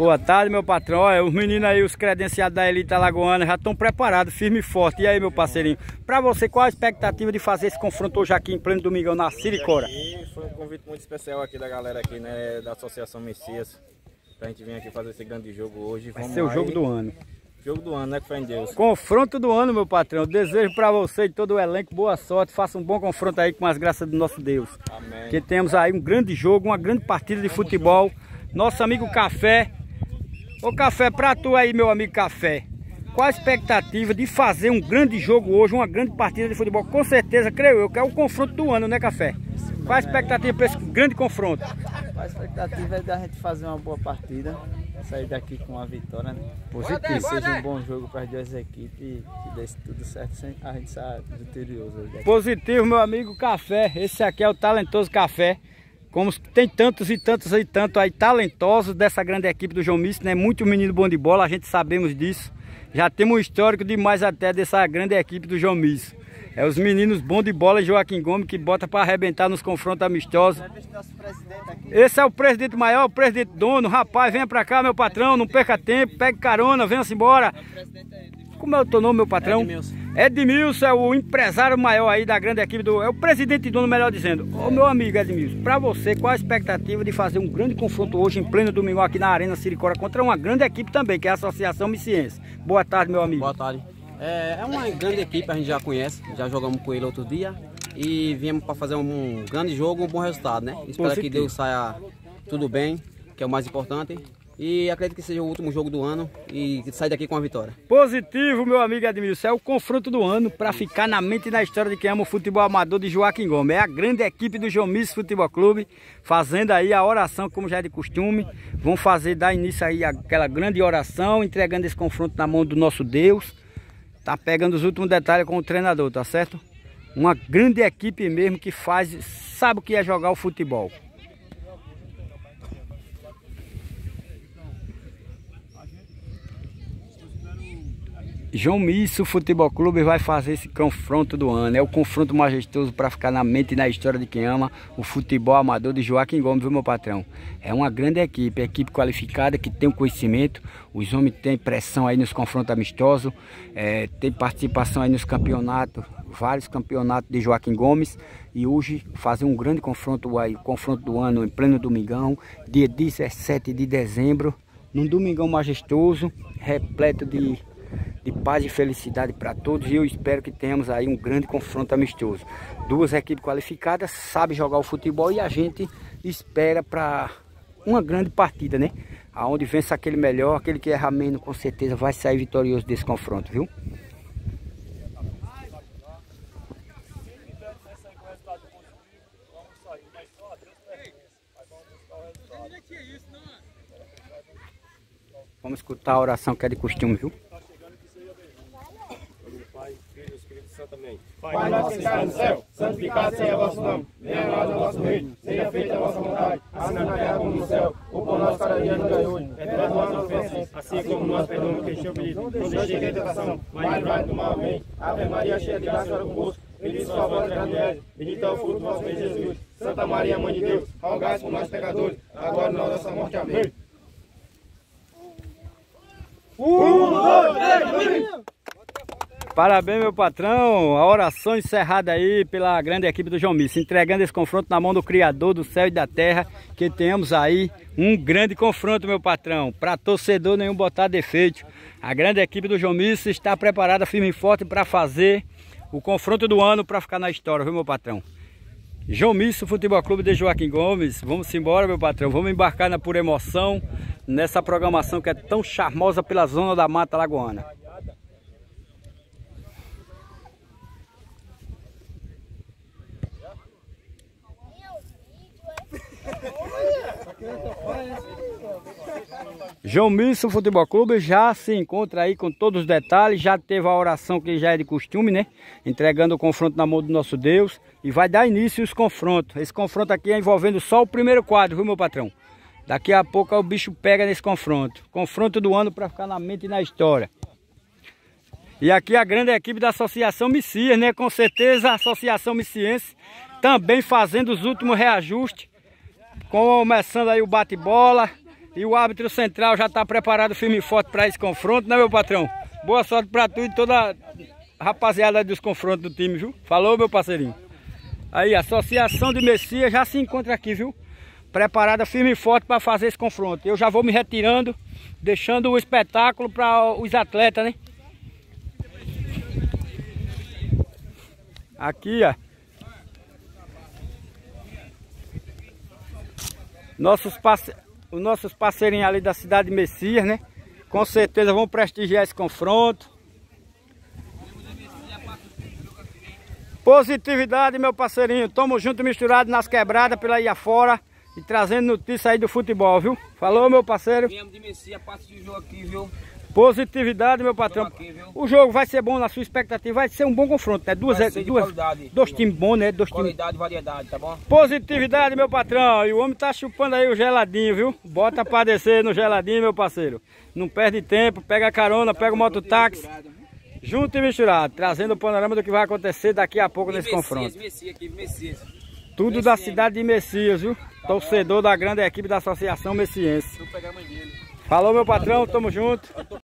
Boa tarde, meu patrão. Olha, os meninos aí, os credenciados da Elite Alagoana já estão preparados, firme e forte. E aí, meu parceirinho, para você, qual a expectativa de fazer esse confronto hoje aqui em pleno domingão na Siricora? Foi um convite muito especial aqui da galera aqui, né, da Associação Messias, pra gente vir aqui fazer esse grande jogo hoje. Vai ser o jogo do ano. Jogo do ano, né? Que foi em Deus. Confronto do ano, meu patrão. Desejo para você e todo o elenco boa sorte. Faça um bom confronto aí com as graças do nosso Deus. Amém. Que temos aí um grande jogo, uma grande partida de futebol. Nosso amigo Café. Ô Café, pra tu aí, meu amigo Café. Qual a expectativa de fazer um grande jogo hoje, uma grande partida de futebol? Com certeza, creio eu, que é o confronto do ano, né, Café? Qual a expectativa para esse grande confronto? A expectativa é da gente fazer uma boa partida, sair daqui com uma vitória, né? Positivo. Que seja um bom jogo para as duas equipes e que dê tudo certo sem a gente sair vitorioso. Positivo, meu amigo Café. Esse aqui é o talentoso Café. Como tem tantos e tantos e tantos aí talentosos dessa grande equipe do João Misto, né? Muito menino bom de bola, a gente sabemos disso. Já temos um histórico demais até dessa grande equipe do João Misto. É os meninos bons de bola Joaquim Gomes que bota para arrebentar nos confrontos amistosos. Esse é o presidente maior, o presidente dono. Rapaz, venha para cá, meu patrão, não perca tempo, pegue carona, venha-se embora. Como é o teu nome, meu patrão? Edmilson. Edmilson é o empresário maior aí da grande equipe do... É o presidente dono, melhor dizendo. Ô meu amigo Edmilson, para você, qual a expectativa de fazer um grande confronto hoje em pleno domingo aqui na Arena Siricora contra uma grande equipe também, que é a Associação Miciense. Boa tarde, meu amigo. Boa tarde. É, é uma grande equipe, a gente já conhece, já jogamos com ele outro dia e viemos para fazer um grande jogo, um bom resultado, né? Espero que Deus saia tudo bem, que é o mais importante. E acredito que seja o último jogo do ano e sair daqui com a vitória. Positivo, meu amigo Edmilson. É o confronto do ano para ficar na mente e na história de quem ama o futebol amador de Joaquim Gomes. É a grande equipe do João Miss Futebol Clube fazendo aí a oração, como já é de costume. Vão fazer, dar início aí aquela grande oração, entregando esse confronto na mão do nosso Deus tá pegando os últimos detalhes com o treinador, tá certo? Uma grande equipe mesmo que faz, sabe o que é jogar o futebol. João Misso Futebol Clube vai fazer esse confronto do ano. É o confronto majestoso para ficar na mente e na história de quem ama o futebol amador de Joaquim Gomes, viu meu patrão? É uma grande equipe, equipe qualificada que tem o conhecimento. Os homens têm pressão aí nos confrontos amistosos, é, tem participação aí nos campeonatos, vários campeonatos de Joaquim Gomes. E hoje fazer um grande confronto aí, confronto do ano em pleno domingão, dia 17 de dezembro, num domingão majestoso, repleto de de paz e felicidade para todos e eu espero que tenhamos aí um grande confronto amistoso. Duas equipes qualificadas, sabem jogar o futebol e a gente espera para uma grande partida, né? Aonde vence aquele melhor, aquele que erra menos com certeza vai sair vitorioso desse confronto, viu? Vamos escutar a oração que é de costume, viu? Pai nosso que está no céu, santificado seja o vosso nome. Venha a nós o vosso reino. Seja feita a vossa vontade, assim na terra como no céu. O pão nosso cada dia nos dai hoje. Perdoa as nossas ofensas, assim como nós perdoamos quem tem pedido. Não deixe em tentação, mas livrai do mal. Amém. Ave Maria, cheia de graça, Senhor convosco. Bendito sois vós entre as mulheres. Bendito é o fruto do vosso bem, Jesus. Santa Maria, Mãe de Deus, rogai por nós pecadores, agora e na hora da nossa morte. Amém. Um, dois, três, Parabéns, meu patrão. A oração encerrada aí pela grande equipe do João Miss, entregando esse confronto na mão do Criador do céu e da terra, que temos aí um grande confronto, meu patrão. Para torcedor nenhum botar defeito. A grande equipe do João Miss está preparada firme e forte para fazer o confronto do ano para ficar na história, viu, meu patrão? João Misso Futebol Clube de Joaquim Gomes. Vamos embora, meu patrão. Vamos embarcar na pura emoção nessa programação que é tão charmosa pela zona da Mata Lagoana. João Misso Futebol Clube já se encontra aí com todos os detalhes, já teve a oração que já é de costume, né? Entregando o confronto na mão do nosso Deus e vai dar início os confrontos. Esse confronto aqui é envolvendo só o primeiro quadro, viu meu patrão? Daqui a pouco o bicho pega nesse confronto. Confronto do ano para ficar na mente e na história. E aqui a grande equipe da Associação Messias, né? Com certeza a Associação Missiense também fazendo os últimos reajustes. Começando aí o bate-bola, E o árbitro central já está preparado firme e forte para esse confronto, né, meu patrão? Boa sorte para tu e toda a rapaziada dos confrontos do time, viu? Falou, meu parceirinho. Aí, a Associação de Messias já se encontra aqui, viu? Preparada firme e forte para fazer esse confronto. Eu já vou me retirando, deixando o espetáculo para os atletas, né? Aqui, ó. Nossos, parce... Os nossos parceirinhos ali da cidade de Messias, né? Com certeza vão prestigiar esse confronto. Positividade, meu parceirinho. Tamo junto misturado nas quebradas pela aí afora e trazendo notícia aí do futebol, viu? Falou, meu parceiro. Viemos de Messias, passa de jogo aqui, viu? Positividade, meu patrão. Aqui, o jogo vai ser bom na sua expectativa, vai ser um bom confronto, né? Duas, duas, dois times bons, né? Dois qualidade e variedade, tá bom? Positividade, meu patrão. E o homem tá chupando aí o geladinho, viu? Bota pra descer no geladinho, meu parceiro. Não perde tempo, pega a carona, pega o mototáxi. Junto e misturado, trazendo o panorama do que vai acontecer daqui a pouco nesse Messias, confronto. Messias aqui, Messias. Tudo Messias. da cidade de Messias, viu? Torcedor da grande equipe da Associação Messiense. Falou, meu patrão, tamo junto.